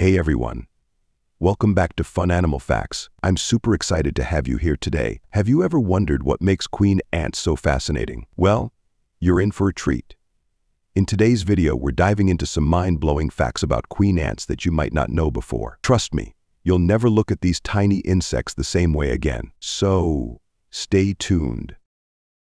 Hey everyone. Welcome back to Fun Animal Facts. I'm super excited to have you here today. Have you ever wondered what makes queen ants so fascinating? Well, you're in for a treat. In today's video, we're diving into some mind-blowing facts about queen ants that you might not know before. Trust me, you'll never look at these tiny insects the same way again. So, stay tuned.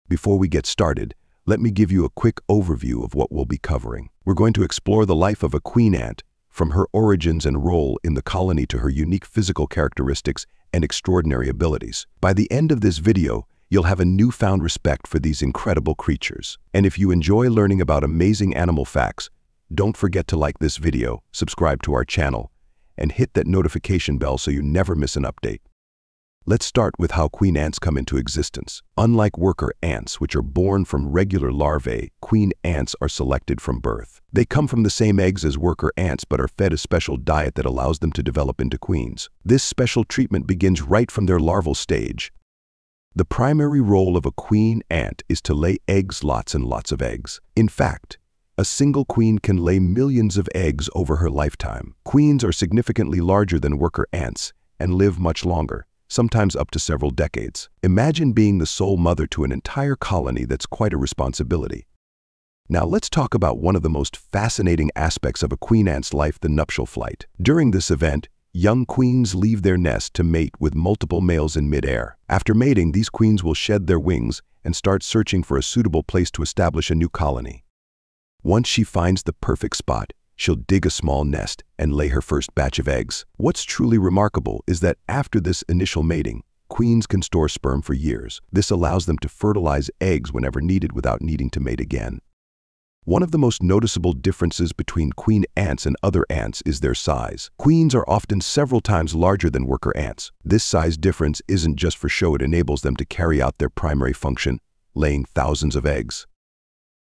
Before we get started, let me give you a quick overview of what we'll be covering. We're going to explore the life of a queen ant, from her origins and role in the colony to her unique physical characteristics and extraordinary abilities. By the end of this video, you'll have a newfound respect for these incredible creatures. And if you enjoy learning about amazing animal facts, don't forget to like this video, subscribe to our channel, and hit that notification bell so you never miss an update. Let's start with how queen ants come into existence. Unlike worker ants, which are born from regular larvae, queen ants are selected from birth. They come from the same eggs as worker ants but are fed a special diet that allows them to develop into queens. This special treatment begins right from their larval stage. The primary role of a queen ant is to lay eggs lots and lots of eggs. In fact, a single queen can lay millions of eggs over her lifetime. Queens are significantly larger than worker ants and live much longer sometimes up to several decades. Imagine being the sole mother to an entire colony that's quite a responsibility. Now let's talk about one of the most fascinating aspects of a queen ant's life, the nuptial flight. During this event, young queens leave their nest to mate with multiple males in midair. After mating, these queens will shed their wings and start searching for a suitable place to establish a new colony. Once she finds the perfect spot, she'll dig a small nest and lay her first batch of eggs. What's truly remarkable is that after this initial mating, queens can store sperm for years. This allows them to fertilize eggs whenever needed without needing to mate again. One of the most noticeable differences between queen ants and other ants is their size. Queens are often several times larger than worker ants. This size difference isn't just for show, it enables them to carry out their primary function, laying thousands of eggs.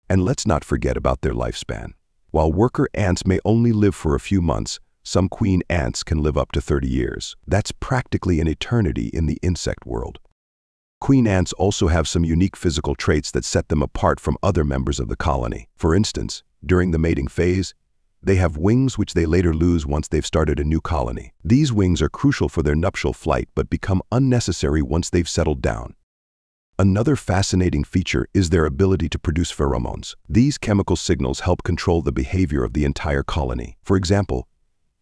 And let's not forget about their lifespan. While worker ants may only live for a few months, some queen ants can live up to 30 years. That's practically an eternity in the insect world. Queen ants also have some unique physical traits that set them apart from other members of the colony. For instance, during the mating phase, they have wings which they later lose once they've started a new colony. These wings are crucial for their nuptial flight but become unnecessary once they've settled down. Another fascinating feature is their ability to produce pheromones. These chemical signals help control the behavior of the entire colony. For example,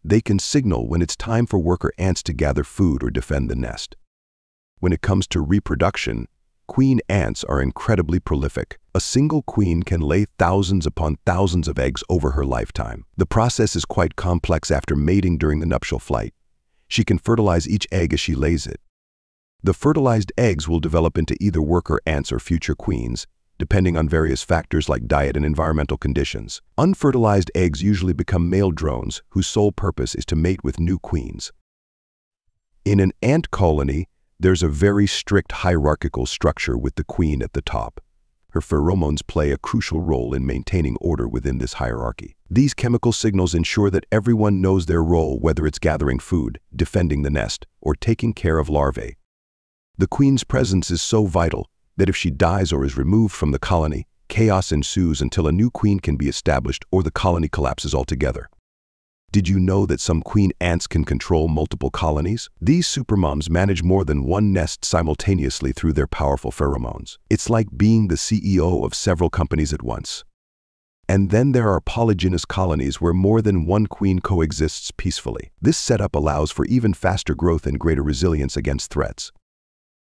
they can signal when it's time for worker ants to gather food or defend the nest. When it comes to reproduction, queen ants are incredibly prolific. A single queen can lay thousands upon thousands of eggs over her lifetime. The process is quite complex after mating during the nuptial flight. She can fertilize each egg as she lays it. The fertilized eggs will develop into either worker ants or future queens, depending on various factors like diet and environmental conditions. Unfertilized eggs usually become male drones whose sole purpose is to mate with new queens. In an ant colony, there's a very strict hierarchical structure with the queen at the top. Her pheromones play a crucial role in maintaining order within this hierarchy. These chemical signals ensure that everyone knows their role whether it's gathering food, defending the nest, or taking care of larvae. The queen's presence is so vital that if she dies or is removed from the colony, chaos ensues until a new queen can be established or the colony collapses altogether. Did you know that some queen ants can control multiple colonies? These supermoms manage more than one nest simultaneously through their powerful pheromones. It's like being the CEO of several companies at once. And then there are polygynous colonies where more than one queen coexists peacefully. This setup allows for even faster growth and greater resilience against threats.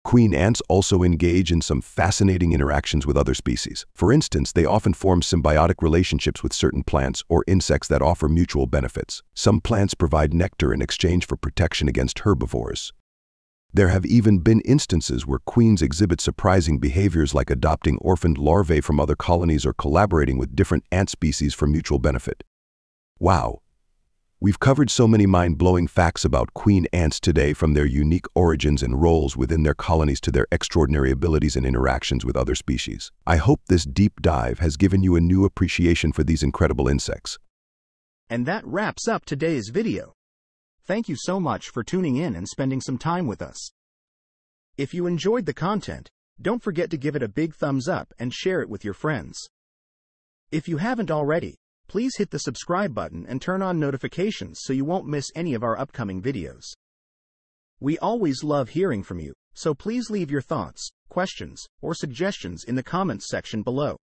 Queen ants also engage in some fascinating interactions with other species. For instance, they often form symbiotic relationships with certain plants or insects that offer mutual benefits. Some plants provide nectar in exchange for protection against herbivores. There have even been instances where queens exhibit surprising behaviors like adopting orphaned larvae from other colonies or collaborating with different ant species for mutual benefit. Wow, We've covered so many mind-blowing facts about queen ants today from their unique origins and roles within their colonies to their extraordinary abilities and interactions with other species. I hope this deep dive has given you a new appreciation for these incredible insects. And that wraps up today's video. Thank you so much for tuning in and spending some time with us. If you enjoyed the content, don't forget to give it a big thumbs up and share it with your friends. If you haven't already, Please hit the subscribe button and turn on notifications so you won't miss any of our upcoming videos. We always love hearing from you, so please leave your thoughts, questions, or suggestions in the comments section below.